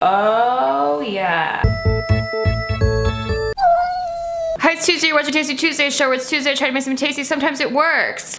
Oh yeah. Hi, it's you're watching Tasty Tuesday show where it's Tuesday, I try to make something tasty, sometimes it works.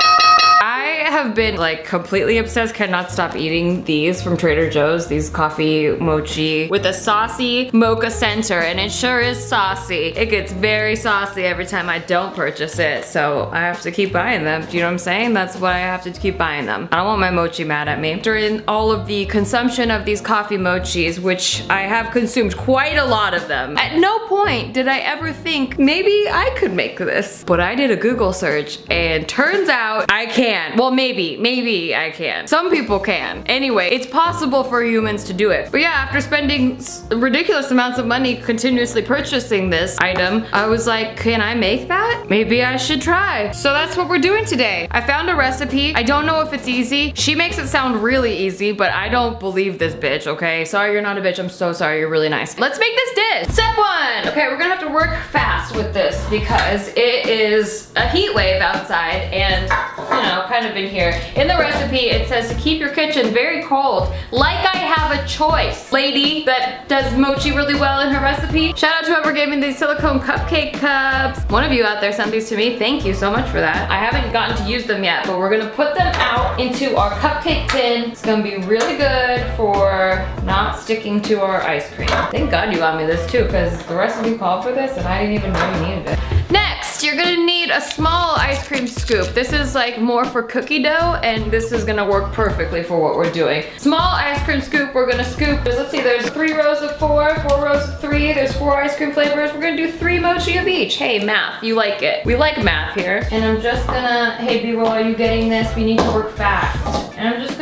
I have been like completely obsessed, cannot stop eating these from Trader Joe's, these coffee mochi with a saucy mocha center, and it sure is saucy. It gets very saucy every time I don't purchase it, so I have to keep buying them. Do you know what I'm saying? That's why I have to keep buying them. I don't want my mochi mad at me. During all of the consumption of these coffee mochis, which I have consumed quite a lot of them, at no point did I ever think maybe I could make this. But I did a Google search and turns out I can. Well, maybe, maybe I can. Some people can. Anyway, it's possible for humans to do it. But yeah, after spending ridiculous amounts of money continuously purchasing this item, I was like, can I make that? Maybe I should try. So that's what we're doing today. I found a recipe. I don't know if it's easy. She makes it sound really easy, but I don't believe this bitch, okay? Sorry you're not a bitch. I'm so sorry. You're really nice. Let's make this dish. Step one. Okay, we're gonna have to work fast with this because it is a heat wave outside and, you know, kind of in here. In the recipe, it says to keep your kitchen very cold, like I have a choice. Lady that does mochi really well in her recipe. Shout out to whoever gave me these silicone cupcake cups. One of you out there sent these to me. Thank you so much for that. I haven't gotten to use them yet, but we're gonna put them out into our cupcake tin. It's gonna be really good for not sticking to our ice cream. Thank God you got me this too, because the recipe called for this and I didn't even know you needed it. You're gonna need a small ice cream scoop. This is like more for cookie dough and this is gonna work perfectly for what we're doing. Small ice cream scoop, we're gonna scoop, let's see, there's three rows of four, four rows of three, there's four ice cream flavors. We're gonna do three mochi of each. Hey, math, you like it. We like math here. And I'm just gonna, hey B-roll, are you getting this? We need to work fast. And I'm just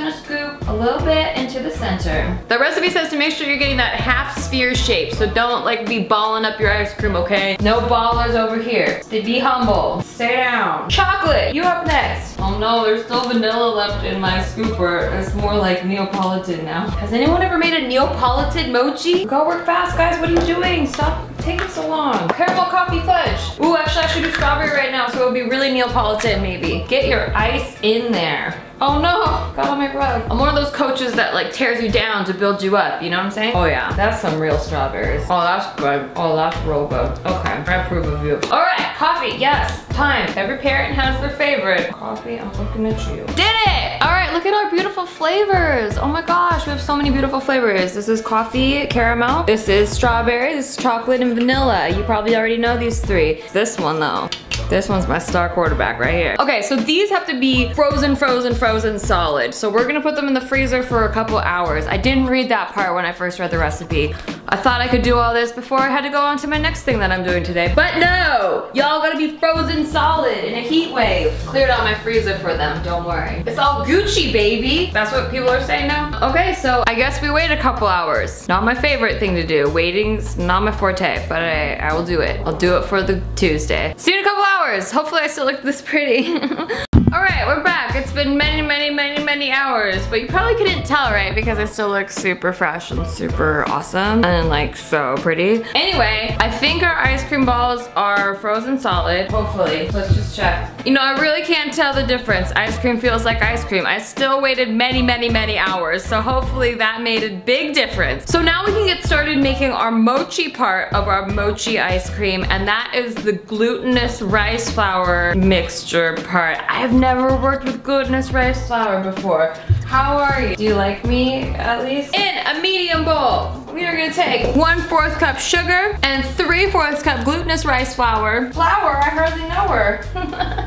little bit into the center. The recipe says to make sure you're getting that half sphere shape, so don't like be balling up your ice cream, okay? No ballers over here. Stay, be humble. Stay down. Chocolate, you up next. Oh no, there's still vanilla left in my scooper. It's more like Neapolitan now. Has anyone ever made a Neapolitan mochi? Go work fast, guys. What are you doing? Stop taking so long. Caramel coffee fudge. Ooh, actually I should do strawberry right now, so it would be really Neapolitan maybe. Get your ice in there. Oh no, got on my rug. I'm one of those coaches that like tears you down to build you up, you know what I'm saying? Oh yeah, that's some real strawberries. Oh, that's good. Oh, that's real good. Okay, I approve of you. All right, coffee, yes, time. Every parent has their favorite. Coffee, I'm looking at you. Did it! All right, look at our beautiful flavors. Oh my gosh, we have so many beautiful flavors. This is coffee, caramel. This is strawberry, this is chocolate and vanilla. You probably already know these three. This one though. This one's my star quarterback right here. Okay, so these have to be frozen, frozen, frozen solid. So we're gonna put them in the freezer for a couple hours. I didn't read that part when I first read the recipe. I thought I could do all this before I had to go on to my next thing that I'm doing today. But no, y'all gotta be frozen solid in a heat wave. Cleared out my freezer for them, don't worry. It's all Gucci, baby. That's what people are saying now. Okay, so I guess we wait a couple hours. Not my favorite thing to do. Waiting's not my forte, but I, I will do it. I'll do it for the Tuesday. See you in a couple hours. Hopefully I still look this pretty. All right, we're back. It's been many, many, many, many hours, but you probably couldn't tell, right? Because I still look super fresh and super awesome and like so pretty. Anyway, I think our ice cream balls are frozen solid, hopefully. Let's just check. You know, I really can't tell the difference. Ice cream feels like ice cream. I still waited many, many, many hours, so hopefully that made a big difference. So now we can get started making our mochi part of our mochi ice cream, and that is the glutinous rice flour mixture part. I have never worked with glutinous rice flour before. How are you? Do you like me at least? In a medium bowl, we are gonna take one fourth cup sugar and three fourths cup glutinous rice flour. Flour, I hardly know her.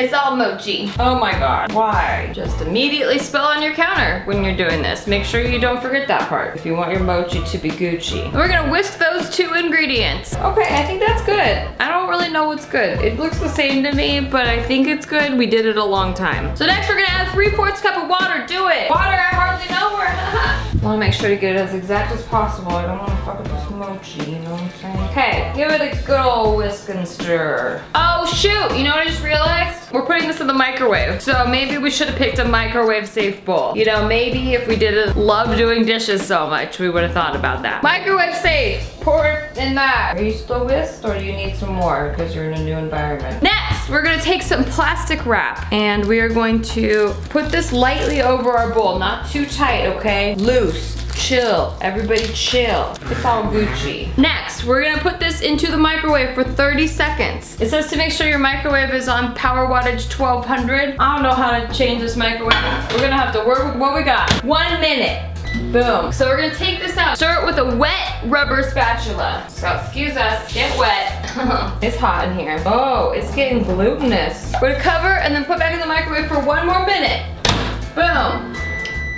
It's all mochi. Oh my god. Why? Just immediately spill on your counter when you're doing this. Make sure you don't forget that part if you want your mochi to be Gucci. We're gonna whisk those two ingredients. Okay, I think that's good. I don't really know what's good. It looks the same to me, but I think it's good. We did it a long time. So next we're gonna add 3 fourths cup of water. Do it. Water, I hardly know where. I wanna make sure to get it as exact as possible. I don't wanna fuck up. Mochi, you know what I'm saying? Okay, give it a good old whisk and stir. Oh shoot, you know what I just realized? We're putting this in the microwave. So maybe we should have picked a microwave safe bowl. You know, maybe if we didn't love doing dishes so much, we would have thought about that. Microwave safe, pour it in that. Are you still whisked or do you need some more because you're in a new environment? Next, we're gonna take some plastic wrap and we are going to put this lightly over our bowl, not too tight, okay? Loose chill. Everybody chill. It's all Gucci. Next, we're gonna put this into the microwave for 30 seconds. It says to make sure your microwave is on power wattage 1200. I don't know how to change this microwave. We're gonna have to work with what we got. One minute. Boom. So we're gonna take this out. Start with a wet rubber spatula. So excuse us, get wet. it's hot in here. Oh, it's getting glutinous. We're gonna cover and then put back in the microwave for one more minute. Boom.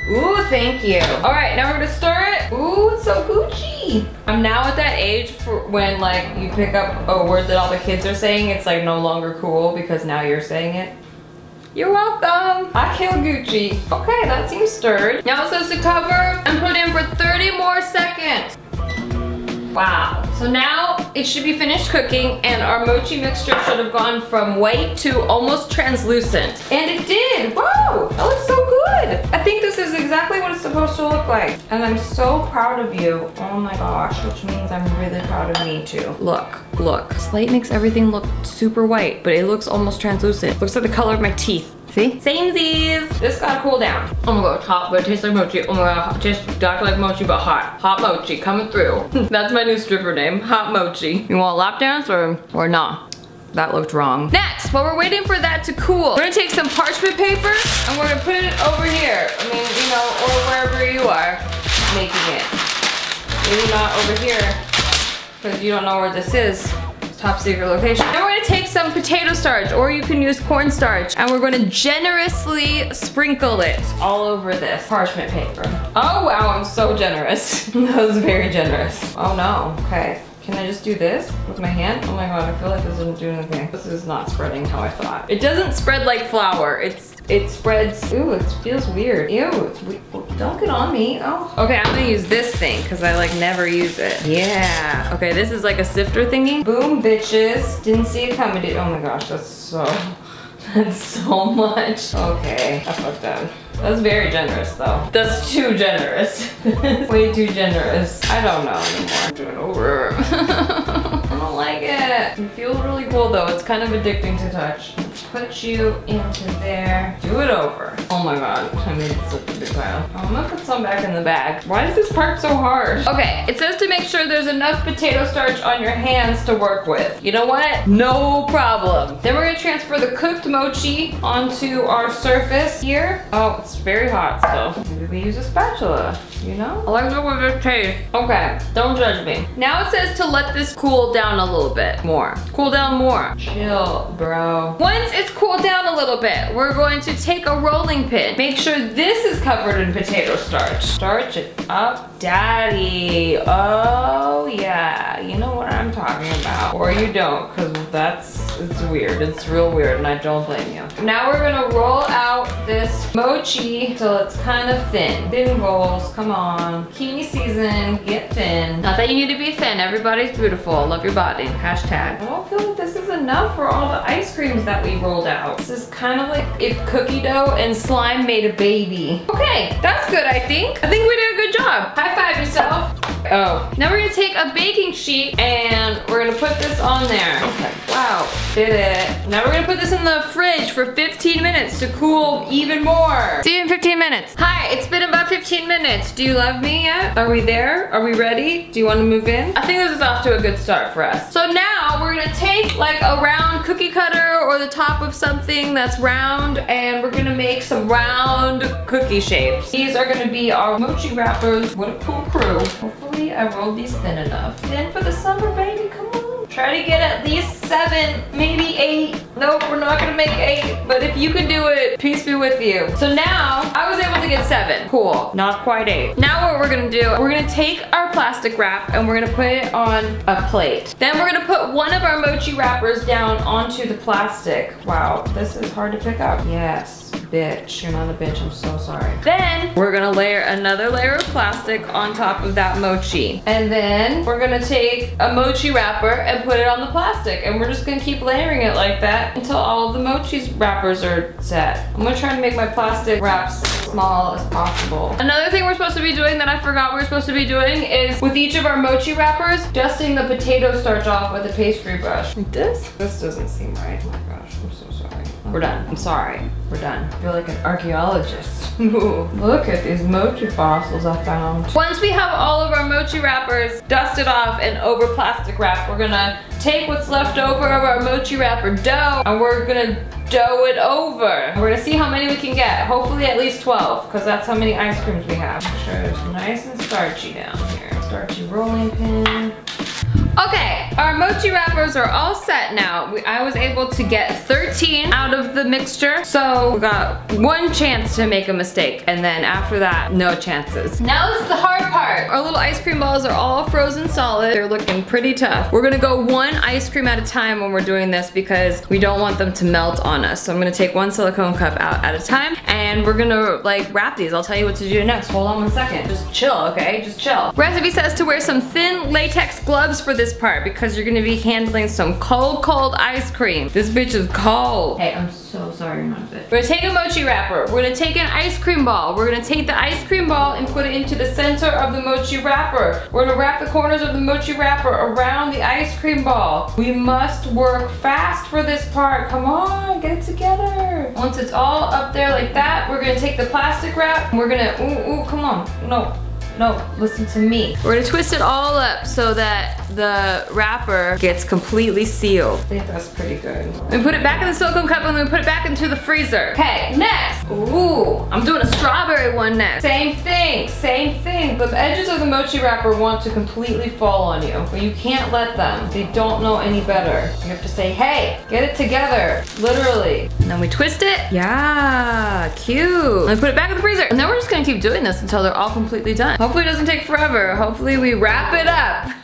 Ooh, thank you. All right, now we're gonna stir it. Ooh, it's so Gucci. I'm now at that age for when like you pick up a word that all the kids are saying, it's like no longer cool because now you're saying it. You're welcome. I kill Gucci. Okay, that seems stirred. Now it says to cover and put in for 30 more seconds. Wow. So now it should be finished cooking and our mochi mixture should have gone from white to almost translucent. And it did. Whoa, that looks so exactly what it's supposed to look like. And I'm so proud of you. Oh my gosh, which means I'm really proud of me too. Look, look. This light makes everything look super white, but it looks almost translucent. Looks like the color of my teeth. See? Samesies. This gotta cool down. Oh my god, it's hot, but it tastes like mochi. Oh my god, just dark like mochi, but hot. Hot mochi coming through. That's my new stripper name, Hot Mochi. You want a lap dance or, or nah? That looked wrong. Next, while we're waiting for that to cool, we're gonna take some parchment paper and we're gonna put it over here. I mean, you know, or wherever you are making it. Maybe not over here, because you don't know where this is top secret location. Now we're gonna take some potato starch or you can use cornstarch and we're gonna generously sprinkle it all over this parchment paper. Oh wow, I'm so generous. that was very generous. Oh no, okay. Can I just do this with my hand? Oh my god, I feel like this isn't doing anything. This is not spreading how I thought. It doesn't spread like flour. It's it spreads. Ooh, it feels weird. Ew, weird. Don't get on me. Oh. Okay, I'm gonna use this thing because I like never use it. Yeah. Okay, this is like a sifter thingy. Boom, bitches. Didn't see it coming. Did oh my gosh, that's so. That's so much. Okay, I fucked up. That's very generous though. That's too generous. Way too generous. I don't know anymore. Do over. I don't like it. It feels really cool though. It's kind of addicting to touch. Put you into there. Do it over. Oh my god, I made such a big pile. I'm gonna put some back in the bag. Why is this part so hard? Okay, it says to make sure there's enough potato starch on your hands to work with. You know what? No problem. Then we're gonna transfer the cooked mochi onto our surface here. Oh, it's very hot still. Maybe we use a spatula, you know? I like the way it tastes. Okay, don't judge me. Now it says to let this cool down a little bit more. Cool down more. Chill, bro. Once it's cooled down a little bit, we're going to take a rolling pin. Make sure this is covered in potato starch. Starch it up, daddy. Oh yeah, you know what I'm talking about. Or you don't, because that's, it's weird. It's real weird and I don't blame you. Now we're gonna roll out this mochi till it's kind of thin. Thin rolls, come on. Bikini season, get thin. Not that you need to be thin, everybody's beautiful. Love your body, hashtag. I don't feel like this is enough for all the ice creams that we rolled out. This is kind of like if cookie dough and slime made a baby. Okay, that's good, I think. I think we did a good job. High five yourself. Oh, now we're gonna take a baking sheet and we're gonna put this on there. Okay, wow, did it. Now we're gonna put this in the fridge for 15 minutes to cool even more. See you in 15 minutes. Hi, it's been about 15 minutes. Do you love me yet? Are we there? Are we ready? Do you wanna move in? I think this is off to a good start for us. So now we're gonna take like a round cookie cutter the top of something that's round and we're gonna make some round cookie shapes. These are gonna be our mochi wrappers. What a cool crew. Hopefully I rolled these thin enough. Thin for the summer, baby, come on. Try to get at least seven, maybe eight. Nope, we're not gonna make eight, but if you can do it, peace be with you. So now, I was able to get seven. Cool, not quite eight. Now what we're gonna do, we're gonna take our plastic wrap and we're gonna put it on a plate. Then we're gonna put one of our mochi wrappers down onto the plastic. Wow, this is hard to pick up. Yes. Bitch. You're not a bitch, I'm so sorry. Then we're gonna layer another layer of plastic on top of that mochi. And then we're gonna take a mochi wrapper and put it on the plastic. And we're just gonna keep layering it like that until all of the mochi's wrappers are set. I'm gonna try to make my plastic wraps small as possible. Another thing we're supposed to be doing that I forgot we are supposed to be doing is with each of our mochi wrappers, dusting the potato starch off with a pastry brush. Like this? This doesn't seem right. Oh my gosh, I'm so sorry. We're done. I'm sorry. We're done. I feel like an archaeologist. Look at these mochi fossils I found. Once we have all of our mochi wrappers dusted off and over plastic wrap, we're gonna take what's left over of our mochi wrapper dough and we're gonna dough it over. We're gonna see how many we can get. Hopefully at least 12, because that's how many ice creams we have. Make sure it's nice and starchy down here. Starchy rolling pin. Okay, our mochi wrappers are all set now. We, I was able to get 13 out of the mixture, so we got one chance to make a mistake, and then after that, no chances. Now is the hard part. Our little ice cream balls are all frozen solid. They're looking pretty tough. We're gonna go one ice cream at a time when we're doing this because we don't want them to melt on us. So I'm gonna take one silicone cup out at a time, and we're gonna like wrap these. I'll tell you what to do next. Hold on one second. Just chill, okay? Just chill. Recipe says to wear some thin latex gloves for this part because you're gonna be handling some cold, cold ice cream. This bitch is cold. Hey, I'm so sorry you're not a bitch. We're gonna take a mochi wrapper. We're gonna take an ice cream ball. We're gonna take the ice cream ball and put it into the center of the mochi wrapper. We're gonna wrap the corners of the mochi wrapper around the ice cream ball. We must work fast for this part. Come on, get it together. Once it's all up there like that, we're gonna take the plastic wrap. We're gonna, ooh, ooh, come on. No, no, listen to me. We're gonna twist it all up so that the wrapper gets completely sealed. I think that's pretty good. We put it back in the silicone cup and then we put it back into the freezer. Okay, next. Ooh, I'm doing a strawberry one next. Same thing, same thing. But the edges of the mochi wrapper want to completely fall on you, but you can't let them. They don't know any better. You have to say, hey, get it together, literally. And then we twist it. Yeah, cute. And we put it back in the freezer. And then we're just gonna keep doing this until they're all completely done. Hopefully it doesn't take forever. Hopefully we wrap it up.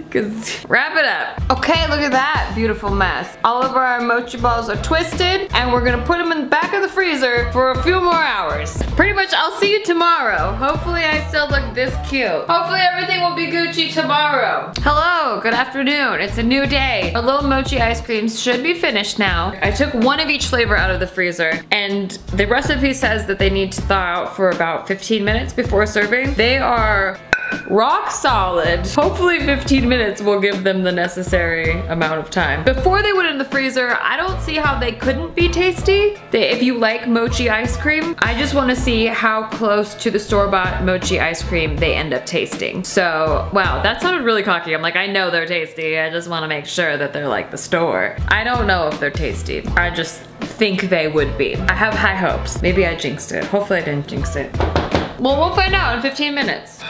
Cause wrap it up. Okay, look at that beautiful mess. All of our mochi balls are twisted and we're gonna put them in the back of the freezer for a few more hours. Pretty much I'll see you tomorrow. Hopefully I still look this cute. Hopefully everything will be Gucci tomorrow. Hello, good afternoon. It's a new day. Our little mochi ice creams should be finished now. I took one of each flavor out of the freezer and the recipe says that they need to thaw out for about 15 minutes before serving. They are rock solid. Hopefully 15 minutes will give them the necessary amount of time. Before they went in the freezer, I don't see how they couldn't be tasty. They, if you like mochi ice cream, I just wanna see how close to the store-bought mochi ice cream they end up tasting. So, wow, that sounded really cocky. I'm like, I know they're tasty. I just wanna make sure that they're like the store. I don't know if they're tasty. I just think they would be. I have high hopes. Maybe I jinxed it. Hopefully I didn't jinx it. Well, we'll find out in 15 minutes.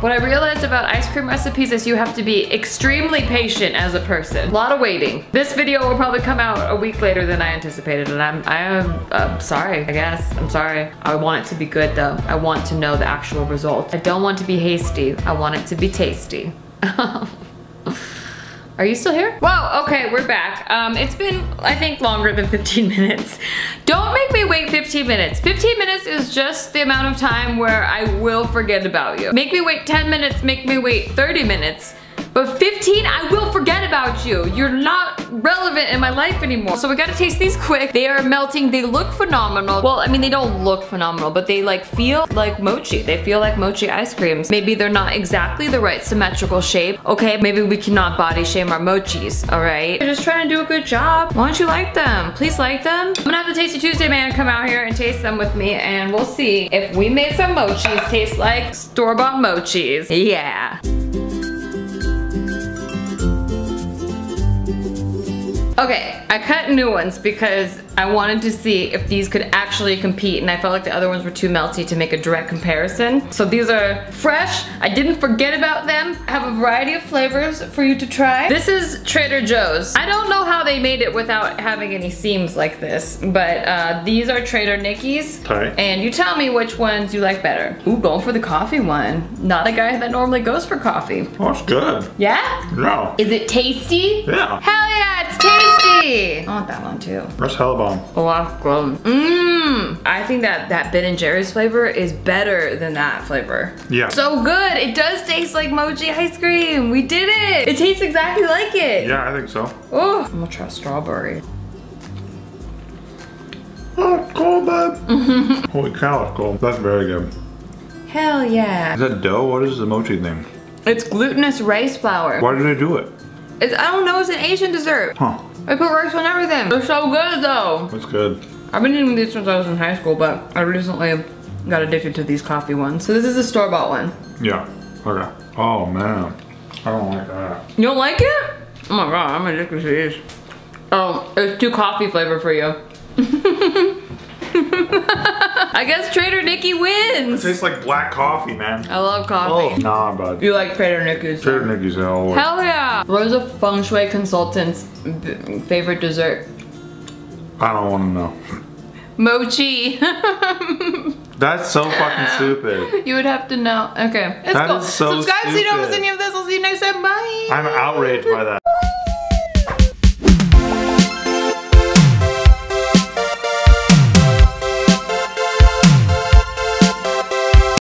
What I realized about ice cream recipes is you have to be extremely patient as a person. A lot of waiting. This video will probably come out a week later than I anticipated and I'm, I am uh, sorry, I guess. I'm sorry. I want it to be good though. I want to know the actual result. I don't want to be hasty. I want it to be tasty. Are you still here? Whoa, okay, we're back. Um, it's been, I think, longer than 15 minutes. Don't make me wait 15 minutes. 15 minutes is just the amount of time where I will forget about you. Make me wait 10 minutes, make me wait 30 minutes. But 15, I will forget about you. You're not relevant in my life anymore. So we gotta taste these quick. They are melting, they look phenomenal. Well, I mean, they don't look phenomenal, but they like feel like mochi. They feel like mochi ice creams. Maybe they're not exactly the right symmetrical shape. Okay, maybe we cannot body shame our mochis, all right? They're just trying to do a good job. Why don't you like them? Please like them. I'm gonna have the Tasty Tuesday man come out here and taste them with me and we'll see if we made some mochis taste like store-bought mochis. Yeah. Okay, I cut new ones because I wanted to see if these could actually compete and I felt like the other ones were too melty to make a direct comparison. So these are fresh. I didn't forget about them. I have a variety of flavors for you to try. This is Trader Joe's. I don't know how they made it without having any seams like this, but uh, these are Trader Nicky's. Okay. And you tell me which ones you like better. Ooh, going for the coffee one. Not a guy that normally goes for coffee. Oh, it's good. Yeah? No. Is it tasty? Yeah. Hell yeah, That's tasty. I want that one too. That's hella bomb. Alaska. Oh, mmm. I think that that Ben and Jerry's flavor is better than that flavor. Yeah. So good. It does taste like mochi ice cream. We did it. It tastes exactly like it. Yeah, I think so. Oh, I'm gonna try strawberry. Oh, cold, bud. Holy cow, it's cold. That's very good. Hell yeah. Is that dough? What is the mochi thing? It's glutinous rice flour. Why do they do it? It's, I don't know, it's an Asian dessert. Huh. I put rice on everything. They're so good though. It's good. I've been eating these since I was in high school, but I recently got addicted to these coffee ones. So this is a store-bought one. Yeah. Okay. Oh, man. I don't like that. You don't like it? Oh my god, I'm addicted to these. Oh, it's too coffee flavor for you. I guess Trader Nicky It wins. tastes like black coffee, man. I love coffee. Oh, nah, bud. You like Trader Nicky's? Trader Nicky's hell. Hell yeah. What is a feng shui consultant's favorite dessert? I don't want to know. Mochi. That's so fucking stupid. you would have to know. Okay, let's That go. is so Subscribe so you don't miss any of this. I'll see you next time. Bye. I'm outraged by that.